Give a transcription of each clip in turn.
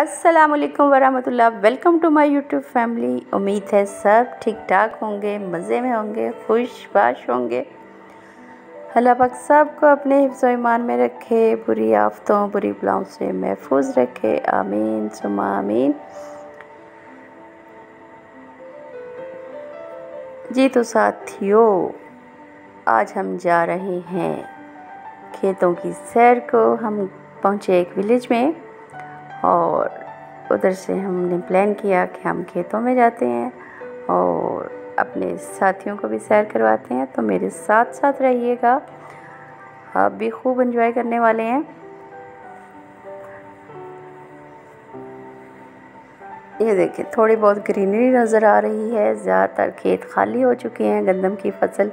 अस्सलाम वालेकुम वरहमतुल्लाह welcome to my YouTube family उम्मीद है सब ठीक ठाक होंगे मज़े में होंगे खुश बाश होंगे अल्लाह पाक सबको अपने हिफ्ज़ ईमान में रखे बुरी आफतों बुरी बलाओं से महफूज रखे आमीन सुमा आमीन जी तो साथियों आज हम जा रहे हैं खेतों की सैर को हम पहुँचे एक विलेज में और उधर से हमने प्लान किया कि हम खेतों में जाते हैं और अपने साथियों को भी सैर करवाते हैं। तो मेरे साथ साथ रहिएगा। आप भी खूब एंजॉय करने वाले हैं। ये देखिए, थोड़ी बहुत ग्रीनरी नज़र आ रही है। ज़्यादातर खेत खाली हो चुके हैं। गंदम की फ़सल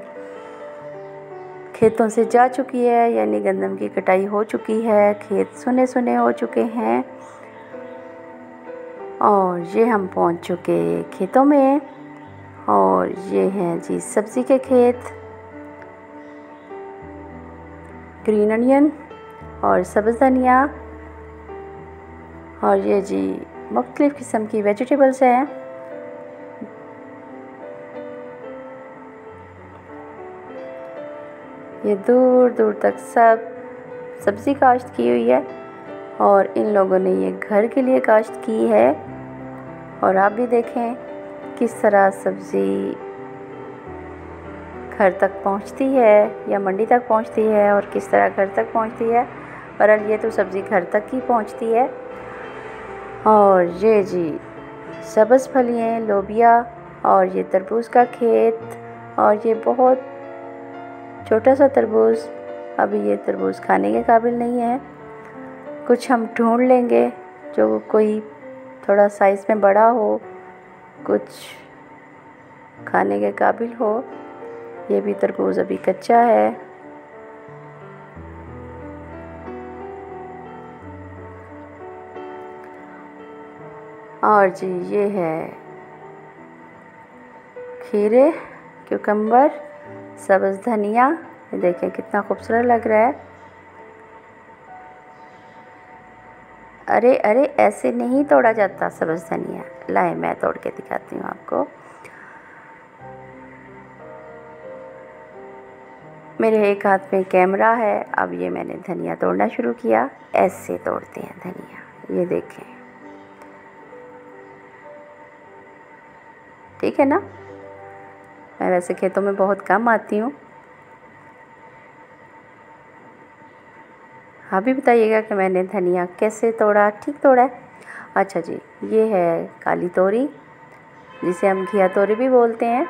खेतों से जा चुकी है, यानी गंदम की कटाई हो चुकी है। खेत सुने सुने हो चुके हैं। और ये हम पहुँच चुके खेतों में। और ये हैं जी सब्ज़ी के खेत। ग्रीन अनियन और सब्ज़ धनिया। और ये जी मुख्तलिफ़ किस्म की वेजिटेबल्स हैं। ये दूर दूर तक सब सब्ज़ी काश्त की हुई है और इन लोगों ने ये घर के लिए काश्त की है। और आप भी देखें किस तरह सब्ज़ी घर तक पहुँचती है या मंडी तक पहुँचती है और किस तरह घर तक पहुँचती है। बहरहाल, ये तो सब्ज़ी घर तक ही पहुँचती है। और ये जी, सब्ज़ फलियाँ, लोबिया और ये तरबूज का खेत और ये बहुत छोटा सा तरबूज। अभी ये तरबूज खाने के काबिल नहीं है। कुछ हम ढूंढ लेंगे, जो कोई थोड़ा साइज़ में बड़ा हो, कुछ खाने के काबिल हो, ये भी तरबूज अभी कच्चा है। और जी, ये है खीरे क्यूकम्बर सब्ज़ धनिया। देखें कितना खूबसूरत लग रहा है। अरे अरे, ऐसे नहीं तोड़ा जाता सब्ज़ धनिया लाए, मैं तोड़ के दिखाती हूँ आपको। मेरे एक हाथ में कैमरा है, अब ये मैंने धनिया तोड़ना शुरू किया। ऐसे तोड़ते हैं धनिया, ये देखें। ठीक है ना? मैं वैसे खेतों में बहुत कम आती हूँ। आप भी बताइएगा कि मैंने धनिया कैसे तोड़ा, ठीक तोड़ा है? अच्छा जी, ये है काली तोरी, जिसे हम घिया तोरी भी बोलते हैं।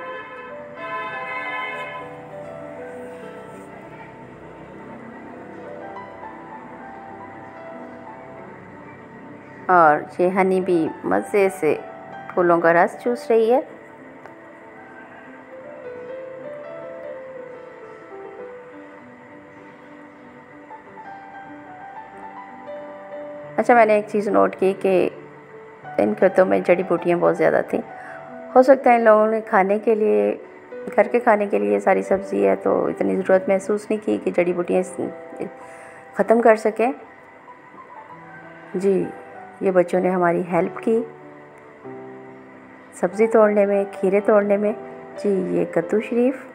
और ये हनी भी मज़े से फूलों का रस चूस रही है। अच्छा मैंने एक चीज़ नोट की कि इन खेतों में जड़ी बूटियाँ बहुत ज़्यादा थी। हो सकता है इन लोगों ने खाने के लिए, घर के खाने के लिए सारी सब्ज़ी है तो इतनी ज़रूरत महसूस नहीं की कि जड़ी बूटियाँ ख़त्म कर सकें। जी, ये बच्चों ने हमारी हेल्प की। सब्ज़ी तोड़ने में, खीरे तोड़ने में। जी, ये कद्दू शरीफ,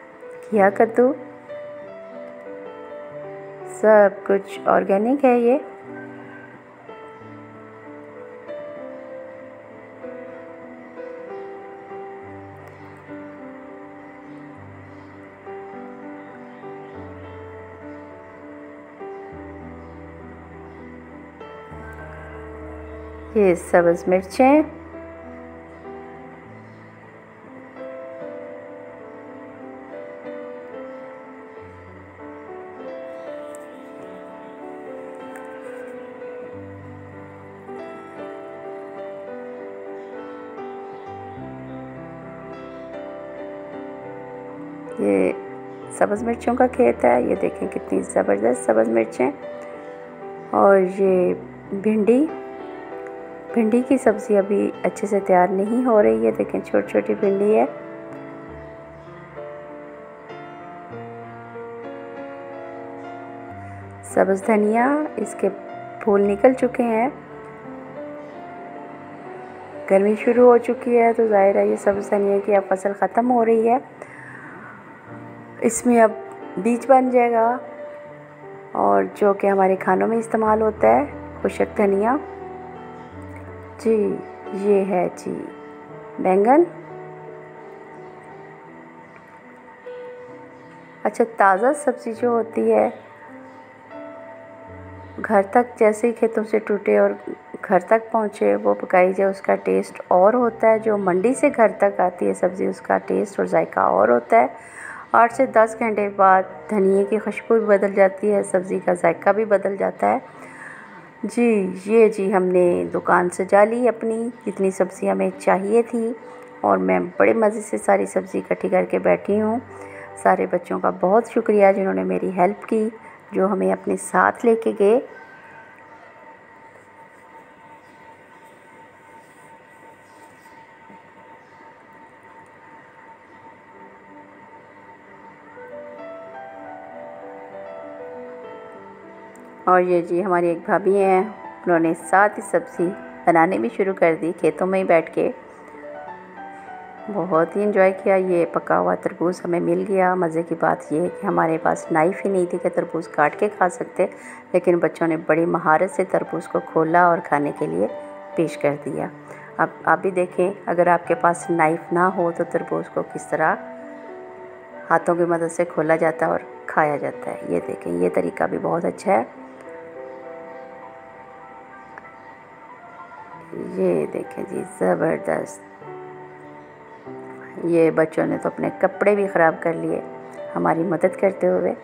घिया कद्दू। सब कुछ ऑर्गेनिक है ये। ये सब्ज़ मिर्चें। ये सब्ज़ मिर्चों का खेत है। ये देखें कितनी ज़बरदस्त सब्ज़ मिर्चें। और ये भिंडी। भिंडी की सब्ज़ी अभी अच्छे से तैयार नहीं हो रही है, देखें छोटी छोटी भिंडी है। सब्ज़ धनिया इसके फूल निकल चुके हैं। गर्मी शुरू हो चुकी है तो ज़ाहिर है ये सब्ज़ धनिया की अब फ़सल ख़त्म हो रही है। इसमें अब बीज बन जाएगा और जो कि हमारे खानों में इस्तेमाल होता है खुशक धनिया। जी, ये है, जी। बैंगन? अच्छा ताज़ा सब्ज़ी जो होती है, घर तक जैसे ही खेतों से टूटे और घर तक पहुँचे, वो पकाई जाए, उसका टेस्ट और होता है। जो मंडी से घर तक आती है सब्ज़ी, उसका टेस्ट और जायका और होता है। आठ से दस घंटे बाद धनिए की खुशबू भी बदल जाती है, सब्ज़ी का जायका भी बदल जाता है। जी, ये जी हमने दुकान सजा ली अपनी। जितनी सब्ज़ी हमें चाहिए थी और मैं बड़े मज़े से सारी सब्ज़ी इकट्ठी करके बैठी हूँ। सारे बच्चों का बहुत शुक्रिया जिन्होंने मेरी हेल्प की, जो हमें अपने साथ लेके गए। और ये जी हमारी एक भाभी हैं। उन्होंने साथ ही सब्ज़ी बनाने भी शुरू कर दी खेतों में ही बैठ के। बहुत ही इन्जॉय किया ये पका हुआ तरबूज हमें मिल गया। मज़े की बात ये है कि हमारे पास नाइफ़ ही नहीं थी कि तरबूज काट के खा सकते, लेकिन बच्चों ने बड़ी महारत से तरबूज को खोला और खाने के लिए पेश कर दिया। अब आप भी देखें, अगर आपके पास नाइफ़ ना हो तो तरबूज को किस तरह हाथों की मदद से खोला जाता है और खाया जाता है। ये देखें, ये तरीका भी बहुत अच्छा है। ये देखें जी, ज़बरदस्त। ये बच्चों ने तो अपने कपड़े भी ख़राब कर लिए, हमारी मदद करते हुए।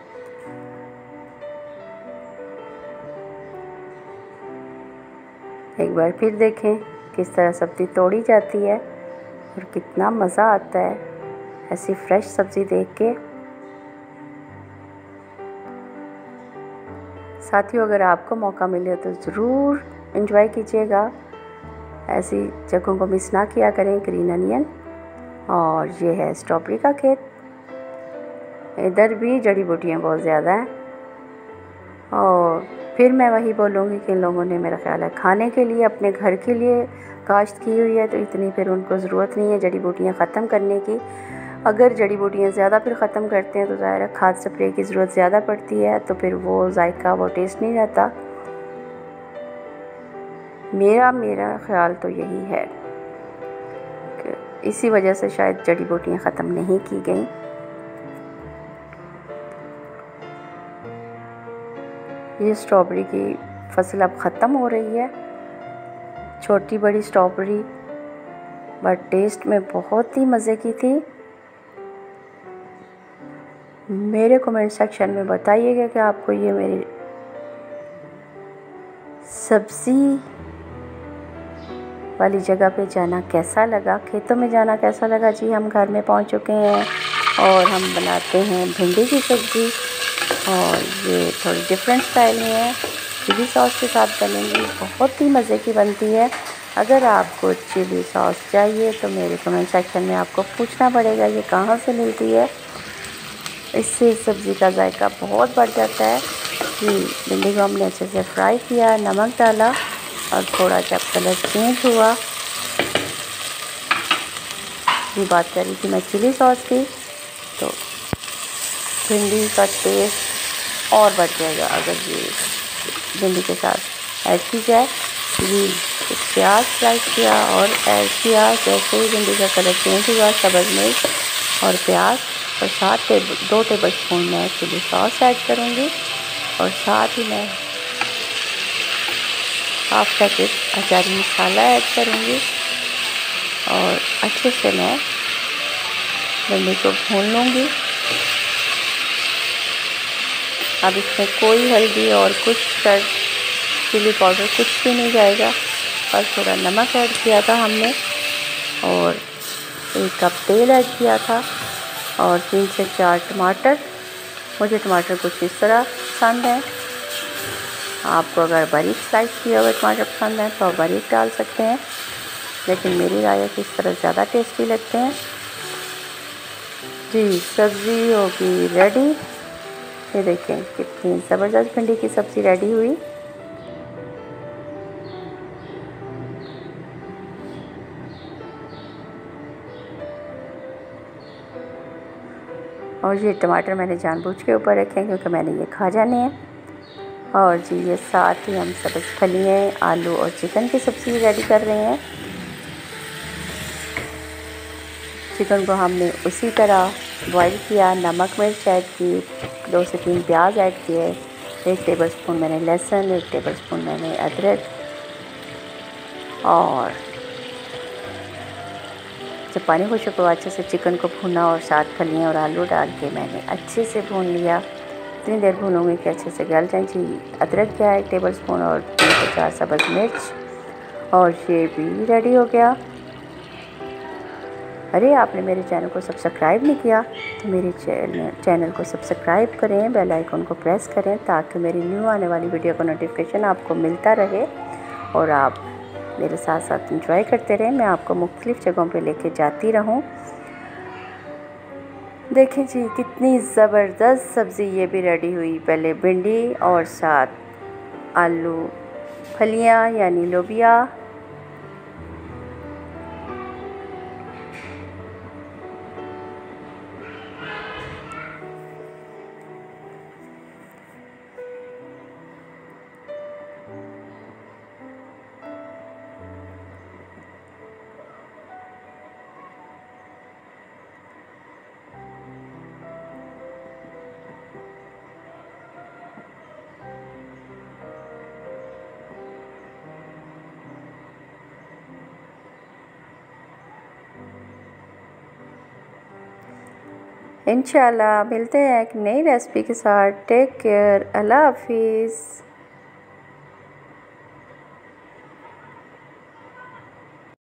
एक बार फिर देखें किस तरह सब्ज़ी तोड़ी जाती है और कितना मज़ा आता है, ऐसी फ्रेश सब्ज़ी देख के। साथियों, अगर आपको मौका मिले तो ज़रूर इन्जॉय कीजिएगा। ऐसी जगहों को मिस ना किया करें ग्रीन अनियन और ये है स्ट्रॉबेरी का खेत। इधर भी जड़ी बूटियाँ बहुत ज़्यादा हैं। और फिर मैं वही बोलूँगी कि इन लोगों ने मेरा ख्याल है खाने के लिए, अपने घर के लिए काश्त की हुई है तो इतनी फिर उनको ज़रूरत नहीं है जड़ी बूटियाँ ख़त्म करने की। अगर जड़ी बूटियाँ ज़्यादा फिर ख़त्म करते हैं तो ज़ाहिर खाद स्प्रे की ज़रूरत ज़्यादा पड़ती है तो फिर वो जायका, वो टेस्ट नहीं रहता। मेरा मेरा ख्याल तो यही है कि इसी वजह से शायद जड़ी बूटियाँ ख़त्म नहीं की गई। ये स्ट्रॉबेरी की फ़सल अब ख़त्म हो रही है। छोटी बड़ी स्ट्रॉबेरी बट टेस्ट में बहुत ही मज़े की थी। मेरे कमेंट सेक्शन में बताइएगा कि आपको ये मेरी सब्ज़ी वाली जगह पे जाना कैसा लगा? खेतों में जाना कैसा लगा? जी, हम घर में पहुँच चुके हैं और हम बनाते हैं भिंडी की सब्ज़ी। और ये थोड़ी डिफरेंट स्टाइल में है। चिली सॉस के साथ बनेगी। बहुत ही मज़े की बनती है। अगर आपको चिली सॉस चाहिए तो मेरे कमेंट सेक्शन में आपको पूछना पड़ेगा, ये कहाँ से मिलती है? इससे सब्ज़ी का जायका बहुत बढ़ जाता है। कि भिंडी को हमने अच्छे से फ्राई किया, नमक डाला। और थोड़ा जब कलर चेंज हुआ। ये बात कर रही थी मैं चिली सॉस की तो भिंडी का टेस्ट और बढ़ जाएगा अगर ये भिंडी के साथ ऐड की जाए। जी प्याज फ्राई किया और ऐड किया, जैसे ही भिंडी का कलर चेंज हुआ सब्ज़ मिर्च और प्याज और साथ टेबल दो टेबल स्पून मैं चिली सॉस ऐड करूँगी और साथ ही मैं हाफ़ पैकेट अचारी मसाला ऐड करूँगी और अच्छे से मैं भिंडी को भून लूँगी। अब इसमें कोई हल्दी और कुछ कर चिली पाउडर कुछ भी नहीं जाएगा। और थोड़ा नमक ऐड किया था हमने और एक कप तेल ऐड किया था और तीन से चार टमाटर। मुझे टमाटर कुछ इस तरह पसंद है। आपको अगर बारीक स्लाइस किया हुए टमाटर पसंद है तो आप बारीक डाल सकते हैं। लेकिन मेरी राय है कि इस तरह ज़्यादा टेस्टी लगते हैं। जी, सब्ज़ी होगी रेडी ये देखें कितनी ज़बरदस्त भिंडी की सब्ज़ी रेडी हुई। और ये टमाटर मैंने जानबूझ के ऊपर रखे हैं, क्योंकि मैंने ये खा जाने हैं। और जी, ये साथ ही हम सब्ज़ फलियाँ आलू और चिकन की सब्ज़ी रेडी कर रहे हैं। चिकन को हमने उसी तरह बॉईल किया, नमक मिर्च ऐड की, दो से तीन प्याज ऐड किए, एक टेबल स्पून मैंने लहसुन, एक टेबल स्पून मैंने अदरक और जब पानी खुश को अच्छे से चिकन को भुना और साथ फलियाँ और आलू डाल के मैंने अच्छे से भून लिया। इतनी देर भूनूँगी कि अच्छे से गल जाए जी। अदरक क्या है? टेबल स्पून और तीन से चार सब्ज़ मिर्च। और ये भी रेडी हो गया। अरे, आपने मेरे चैनल को सब्सक्राइब नहीं किया? तो मेरे चैनल को सब्सक्राइब करें बेल आइकन को प्रेस करें, ताकि मेरी न्यू आने वाली वीडियो का नोटिफिकेशन आपको मिलता रहे। और आप मेरे साथ साथ इंजॉय करते रहें। मैं आपको मुख्तलिफ़ जगहों पे लेके जाती रहूँ। देखें जी, कितनी ज़बरदस्त सब्ज़ी ये भी रेडी हुई। पहले भिंडी और साथ आलू, फलियाँ यानी लोबिया इन मिलते हैं एक नई रेसिपी के साथ। टेक केयर अल्लाह हाफिज़।